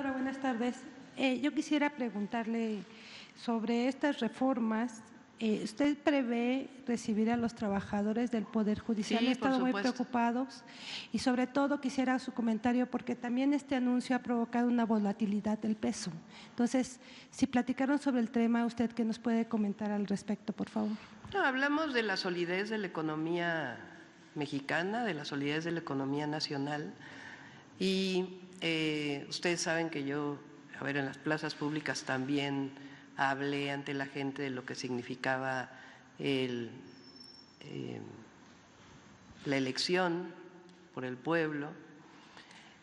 Doctora, buenas tardes. Eh, yo quisiera preguntarle sobre estas reformas. Eh, ¿Usted prevé recibir a los trabajadores del Poder Judicial? Sí, He estado muy preocupados y sobre todo quisiera su comentario porque también este anuncio ha provocado una volatilidad del peso. Entonces, si platicaron sobre el tema, ¿usted qué nos puede comentar al respecto, por favor? No, hablamos de la solidez de la economía mexicana, de la solidez de la economía nacional. Y eh, ustedes saben que yo, a ver, en las plazas públicas también hablé ante la gente de lo que significaba eh, la elección por el pueblo.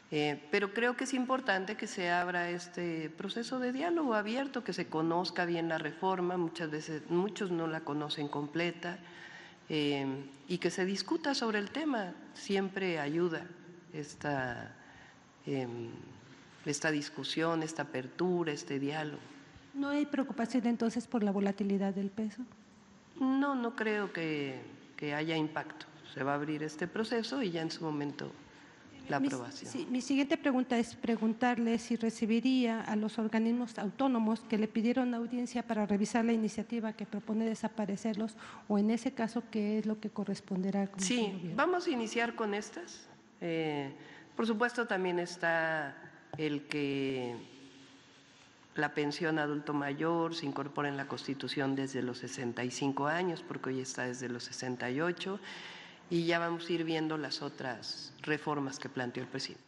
Eh, pero creo que es importante que se abra este proceso de diálogo abierto, que se conozca bien la reforma, muchas veces muchos no la conocen completa, y que se discuta sobre el tema. Siempre ayuda esta, eh, esta discusión, esta apertura, este diálogo. ¿No hay preocupación entonces por la volatilidad del peso? No, no creo que, que haya impacto. Se va a abrir este proceso y ya en su momento la Mi- aprobación. sí, mi siguiente pregunta es preguntarle si recibiría a los organismos autónomos que le pidieron audiencia para revisar la iniciativa que propone desaparecerlos o en ese caso qué es lo que corresponderá Sí, Gobierno? vamos a iniciar con estas. Eh, por supuesto, también está el que la pensión adulto mayor se incorpora en la Constitución desde los 65 años, porque hoy está desde los 68, y ya vamos a ir viendo las otras reformas que planteó el presidente.